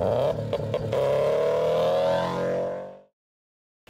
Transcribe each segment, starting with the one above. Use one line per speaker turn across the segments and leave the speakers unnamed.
Oh,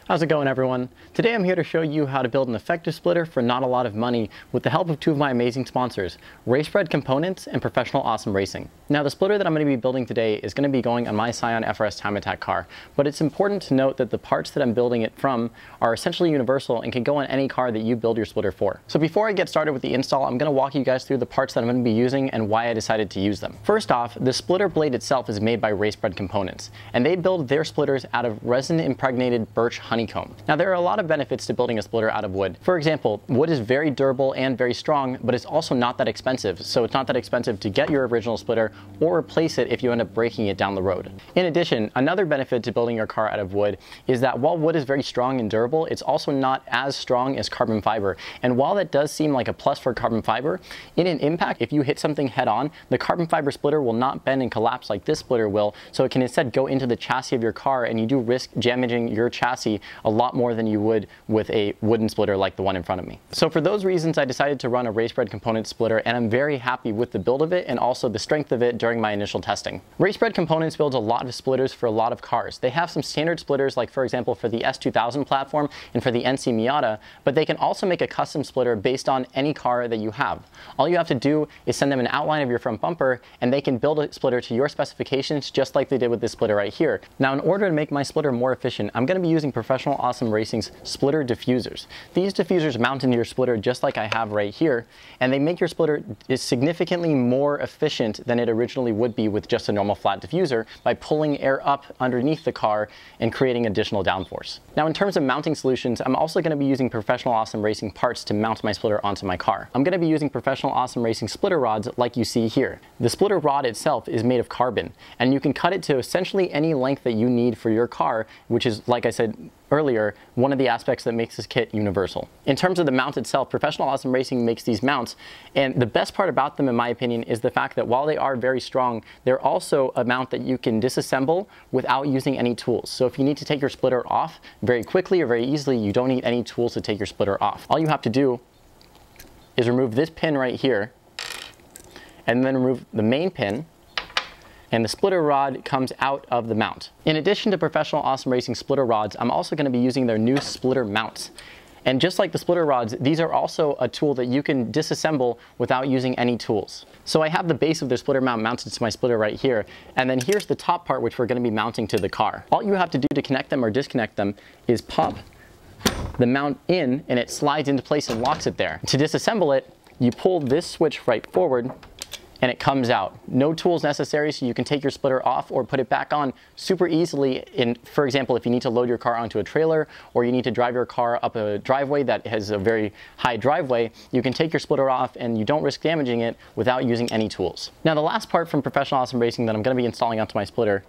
How's it going everyone? Today I'm here to show you how to build an effective splitter for not a lot of money with the help of two of my amazing sponsors, RaceBred Components and Professional Awesome Racing. Now the splitter that I'm going to be building today is going to be going on my Scion FRS Time Attack car, but it's important to note that the parts that I'm building it from are essentially universal and can go on any car that you build your splitter for. So before I get started with the install, I'm going to walk you guys through the parts that I'm going to be using and why I decided to use them. First off, the splitter blade itself is made by RaceBred Components, and they build their splitters out of resin impregnated birch honeycomb. Now there are a lot of benefits to building a splitter out of wood. For example, wood is very durable and very strong, but it's also not that expensive. So it's not that expensive to get your original splitter or replace it if you end up breaking it down the road. In addition, another benefit to building your car out of wood is that while wood is very strong and durable, it's also not as strong as carbon fiber. And while that does seem like a plus for carbon fiber, in an impact, if you hit something head on, the carbon fiber splitter will not bend and collapse like this splitter will, so it can instead go into the chassis of your car and you do risk damaging your chassis a lot more than you would with a wooden splitter like the one in front of me. So for those reasons, I decided to run a RaceBred component splitter and I'm very happy with the build of it and also the strength of it during my initial testing. RaceBred Components builds a lot of splitters for a lot of cars. They have some standard splitters like for example for the S2000 platform and for the NC Miata, but they can also make a custom splitter based on any car that you have. All you have to do is send them an outline of your front bumper and they can build a splitter to your specifications just like they did with this splitter right here. Now in order to make my splitter more efficient, I'm going to be using Professional Awesome Awesome Racing's splitter diffusers. These diffusers mount into your splitter just like I have right here, and they make your splitter significantly more efficient than it originally would be with just a normal flat diffuser by pulling air up underneath the car and creating additional downforce. Now in terms of mounting solutions, I'm also going to be using Professional Awesome Racing parts to mount my splitter onto my car. I'm going to be using Professional Awesome Racing splitter rods like you see here. The splitter rod itself is made of carbon, and you can cut it to essentially any length that you need for your car, which is, like I said, earlier, one of the aspects that makes this kit universal. In terms of the mount itself, Professional Awesome Racing makes these mounts, and the best part about them, in my opinion, is the fact that while they are very strong, they're also a mount that you can disassemble without using any tools. So if you need to take your splitter off very quickly or very easily, you don't need any tools to take your splitter off. All you have to do is remove this pin right here, and then remove the main pin, and the splitter rod comes out of the mount. In addition to Professional Awesome Racing splitter rods, I'm also going to be using their new splitter mounts. And just like the splitter rods, these are also a tool that you can disassemble without using any tools. So I have the base of the splitter mount mounted to my splitter right here, and then here's the top part which we're going to be mounting to the car. All you have to do to connect them or disconnect them is pop the mount in and it slides into place and locks it there. To disassemble it, you pull this switch right forward and it comes out. No tools necessary, so you can take your splitter off or put it back on super easily. In, for example, if you need to load your car onto a trailer or you need to drive your car up a driveway that has a very high driveway, you can take your splitter off and you don't risk damaging it without using any tools. Now the last part from Professional Awesome Racing that I'm gonna be installing onto my splitter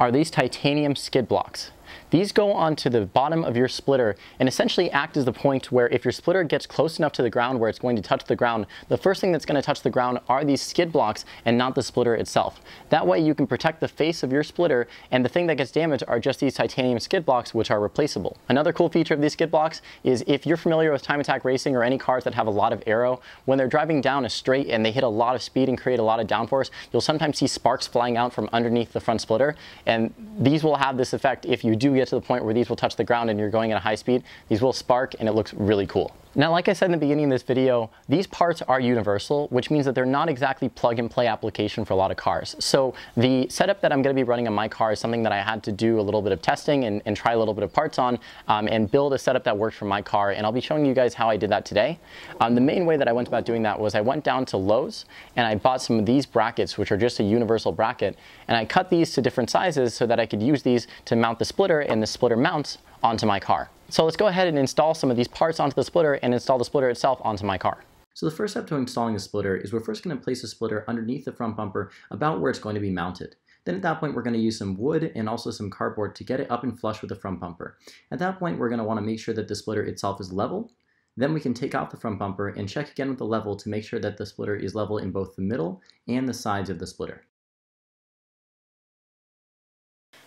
are these titanium skid blocks. These go onto the bottom of your splitter and essentially act as the point where if your splitter gets close enough to the ground where it's going to touch the ground, the first thing that's going to touch the ground are these skid blocks and not the splitter itself. That way you can protect the face of your splitter and the thing that gets damaged are just these titanium skid blocks which are replaceable. Another cool feature of these skid blocks is if you're familiar with time attack racing or any cars that have a lot of aero, when they're driving down a straight and they hit a lot of speed and create a lot of downforce, you'll sometimes see sparks flying out from underneath the front splitter and these will have this effect if you do get to the point where these will touch the ground and you're going at a high speed, these will spark and it looks really cool. Now, like I said in the beginning of this video, these parts are universal, which means that they're not exactly plug and play application for a lot of cars. So the setup that I'm gonna be running on my car is something that I had to do a little bit of testing and, and try a little bit of parts on um, and build a setup that works for my car. And I'll be showing you guys how I did that today. Um, the main way that I went about doing that was I went down to Lowe's and I bought some of these brackets, which are just a universal bracket. And I cut these to different sizes so that I could use these to mount the splitter and the splitter mounts onto my car. So let's go ahead and install some of these parts onto the splitter and install the splitter itself onto my car. So the first step to installing a splitter is we're first going to place the splitter underneath the front bumper about where it's going to be mounted. Then at that point we're going to use some wood and also some cardboard to get it up and flush with the front bumper. At that point we're going to want to make sure that the splitter itself is level. Then we can take off the front bumper and check again with the level to make sure that the splitter is level in both the middle and the sides of the splitter.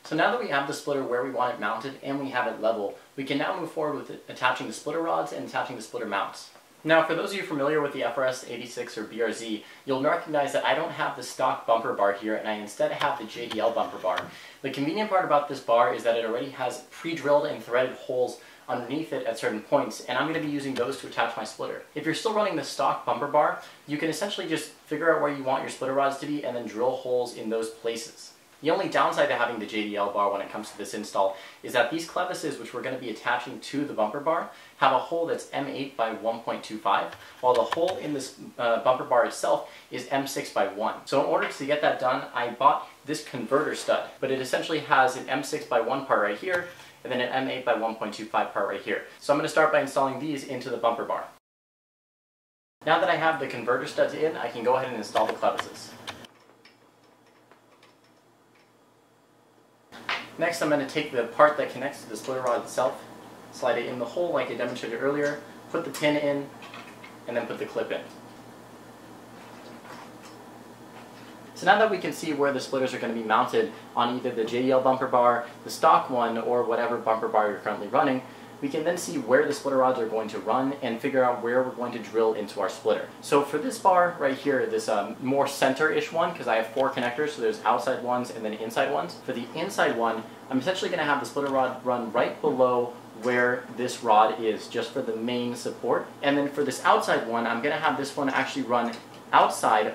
So now that we have the splitter where we want it mounted and we have it level, we can now move forward with attaching the splitter rods and attaching the splitter mounts. Now, for those of you familiar with the FRS 86 or BRZ, you'll recognize that I don't have the stock bumper bar here, and I instead have the JDL bumper bar. The convenient part about this bar is that it already has pre-drilled and threaded holes underneath it at certain points, and I'm going to be using those to attach my splitter. If you're still running the stock bumper bar, you can essentially just figure out where you want your splitter rods to be and then drill holes in those places. The only downside to having the JDL bar when it comes to this install is that these clevises, which we're going to be attaching to the bumper bar, have a hole that's M8 by 1.25, while the hole in this uh, bumper bar itself is M6 by 1. So in order to get that done, I bought this converter stud, but it essentially has an M6 by 1 part right here, and then an M8 by 1.25 part right here. So I'm going to start by installing these into the bumper bar. Now that I have the converter studs in, I can go ahead and install the clevises. Next, I'm going to take the part that connects to the splitter rod itself, slide it in the hole like I demonstrated earlier, put the pin in, and then put the clip in. So now that we can see where the splitters are going to be mounted on either the JDL bumper bar, the stock one, or whatever bumper bar you're currently running, we can then see where the splitter rods are going to run and figure out where we're going to drill into our splitter. So for this bar right here, this um, more center-ish one, because I have four connectors, so there's outside ones and then inside ones. For the inside one, I'm essentially going to have the splitter rod run right below where this rod is, just for the main support. And then for this outside one, I'm going to have this one actually run outside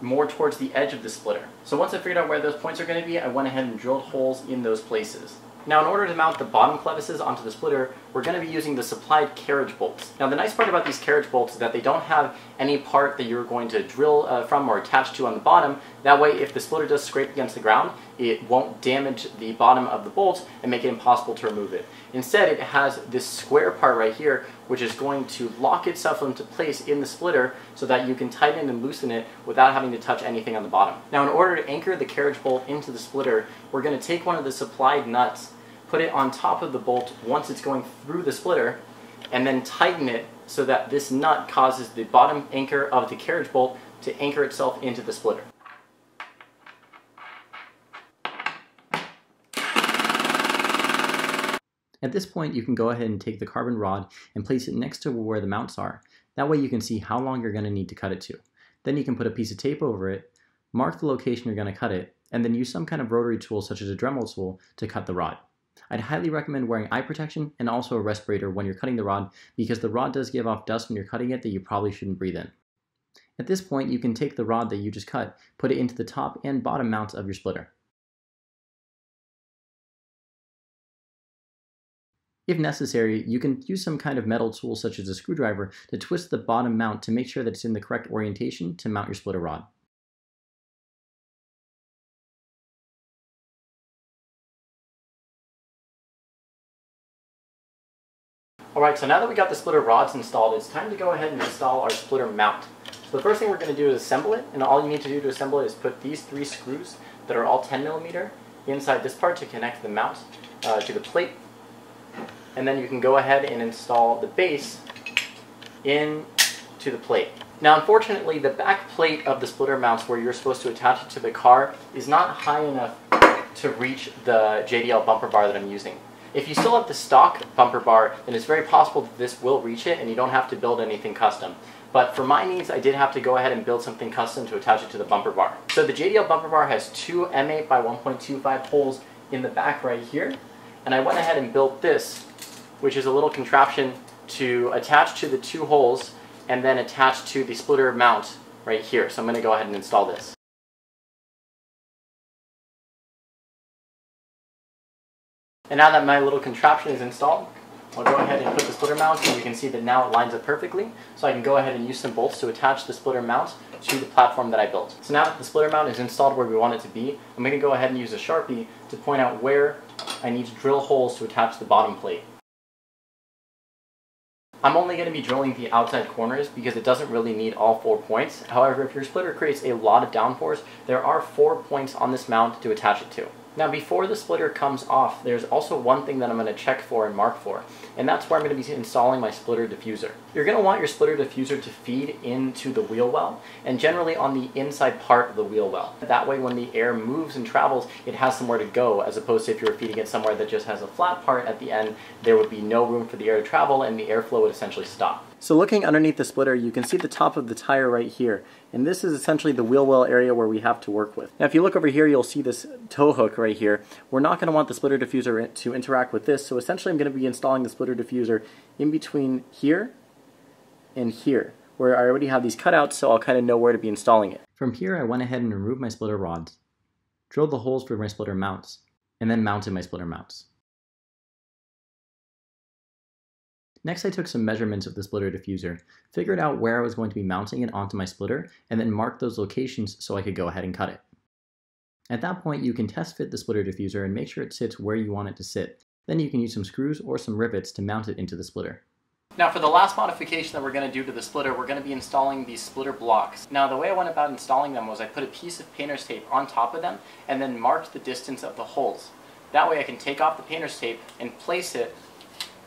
more towards the edge of the splitter. So once I figured out where those points are going to be, I went ahead and drilled holes in those places. Now in order to mount the bottom clevises onto the splitter, we're going to be using the supplied carriage bolts. Now the nice part about these carriage bolts is that they don't have any part that you're going to drill uh, from or attach to on the bottom. That way if the splitter does scrape against the ground, it won't damage the bottom of the bolt and make it impossible to remove it. Instead it has this square part right here which is going to lock itself into place in the splitter so that you can tighten and loosen it without having to touch anything on the bottom. Now in order to anchor the carriage bolt into the splitter, we're going to take one of the supplied nuts put it on top of the bolt once it's going through the splitter, and then tighten it so that this nut causes the bottom anchor of the carriage bolt to anchor itself into the splitter. At this point, you can go ahead and take the carbon rod and place it next to where the mounts are. That way you can see how long you're going to need to cut it to. Then you can put a piece of tape over it, mark the location you're going to cut it, and then use some kind of rotary tool such as a Dremel tool to cut the rod. I'd highly recommend wearing eye protection and also a respirator when you're cutting the rod because the rod does give off dust when you're cutting it that you probably shouldn't breathe in. At this point, you can take the rod that you just cut, put it into the top and bottom mounts of your splitter. If necessary, you can use some kind of metal tool such as a screwdriver to twist the bottom mount to make sure that it's in the correct orientation to mount your splitter rod. Alright, so now that we got the splitter rods installed, it's time to go ahead and install our splitter mount. So the first thing we're going to do is assemble it, and all you need to do to assemble it is put these three screws that are all 10 millimeter inside this part to connect the mount uh, to the plate. And then you can go ahead and install the base into the plate. Now unfortunately the back plate of the splitter mounts where you're supposed to attach it to the car is not high enough to reach the JDL bumper bar that I'm using. If you still have the stock bumper bar, then it's very possible that this will reach it and you don't have to build anything custom. But for my needs, I did have to go ahead and build something custom to attach it to the bumper bar. So the JDL bumper bar has two M8 by 1.25 holes in the back right here. And I went ahead and built this, which is a little contraption to attach to the two holes and then attach to the splitter mount right here. So I'm going to go ahead and install this. And now that my little contraption is installed, I'll go ahead and put the splitter mount and you can see that now it lines up perfectly. So I can go ahead and use some bolts to attach the splitter mount to the platform that I built. So now that the splitter mount is installed where we want it to be, I'm going to go ahead and use a Sharpie to point out where I need to drill holes to attach the bottom plate. I'm only going to be drilling the outside corners because it doesn't really need all four points. However, if your splitter creates a lot of downforce, there are four points on this mount to attach it to. Now before the splitter comes off, there's also one thing that I'm going to check for and mark for, and that's where I'm going to be installing my splitter diffuser. You're going to want your splitter diffuser to feed into the wheel well, and generally on the inside part of the wheel well. That way when the air moves and travels, it has somewhere to go, as opposed to if you were feeding it somewhere that just has a flat part at the end, there would be no room for the air to travel and the airflow would essentially stop. So looking underneath the splitter, you can see the top of the tire right here. And this is essentially the wheel well area where we have to work with. Now if you look over here, you'll see this tow hook right here. We're not going to want the splitter diffuser to interact with this, so essentially I'm going to be installing the splitter diffuser in between here and here, where I already have these cutouts, so I'll kind of know where to be installing it. From here, I went ahead and removed my splitter rods, drilled the holes for my splitter mounts, and then mounted my splitter mounts. Next I took some measurements of the splitter diffuser, figured out where I was going to be mounting it onto my splitter, and then marked those locations so I could go ahead and cut it. At that point you can test fit the splitter diffuser and make sure it sits where you want it to sit. Then you can use some screws or some rivets to mount it into the splitter. Now for the last modification that we're going to do to the splitter, we're going to be installing these splitter blocks. Now the way I went about installing them was I put a piece of painter's tape on top of them and then marked the distance of the holes. That way I can take off the painter's tape and place it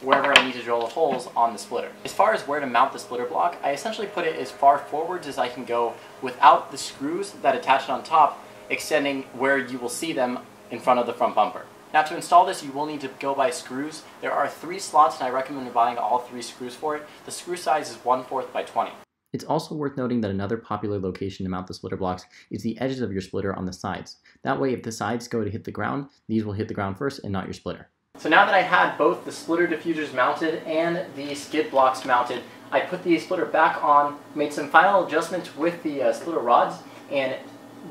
wherever I need to drill the holes on the splitter. As far as where to mount the splitter block, I essentially put it as far forwards as I can go without the screws that attach it on top extending where you will see them in front of the front bumper. Now to install this you will need to go by screws. There are three slots and I recommend buying all three screws for it. The screw size is 1 4th by 20. It's also worth noting that another popular location to mount the splitter blocks is the edges of your splitter on the sides. That way if the sides go to hit the ground, these will hit the ground first and not your splitter. So now that I had both the splitter diffusers mounted and the skid blocks mounted, I put the splitter back on, made some final adjustments with the uh, splitter rods, and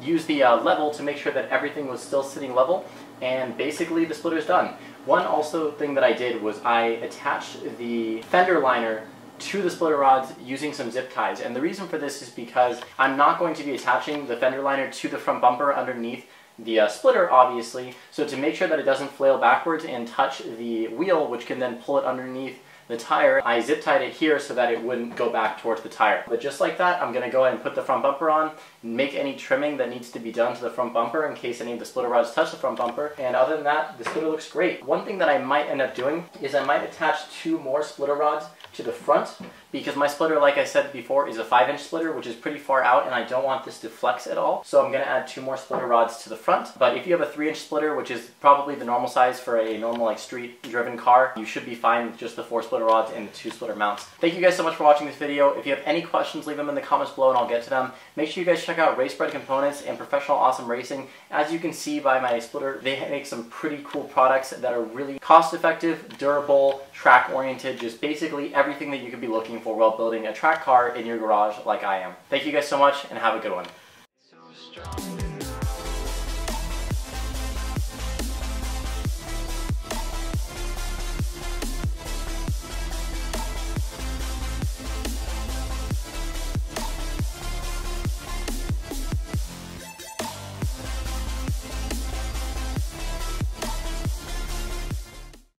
used the uh, level to make sure that everything was still sitting level, and basically the splitter is done. One also thing that I did was I attached the fender liner to the splitter rods using some zip ties. And the reason for this is because I'm not going to be attaching the fender liner to the front bumper underneath the uh, splitter, obviously. So to make sure that it doesn't flail backwards and touch the wheel, which can then pull it underneath the tire, I zip tied it here so that it wouldn't go back towards the tire. But just like that, I'm going to go ahead and put the front bumper on, make any trimming that needs to be done to the front bumper in case any of the splitter rods touch the front bumper. And other than that, the splitter looks great. One thing that I might end up doing is I might attach two more splitter rods to the front because my splitter, like I said before, is a 5 inch splitter, which is pretty far out, and I don't want this to flex at all. So I'm going to add two more splitter rods to the front. But if you have a 3 inch splitter, which is probably the normal size for a normal like street driven car, you should be fine with just the four splitter rods and two splitter mounts. Thank you guys so much for watching this video. If you have any questions, leave them in the comments below and I'll get to them. Make sure you guys check out RaceBred Components and Professional Awesome Racing. As you can see by my splitter, they make some pretty cool products that are really cost effective, durable, track oriented, just basically everything that you could be looking while building a track car in your garage like I am. Thank you guys so much and have a good one.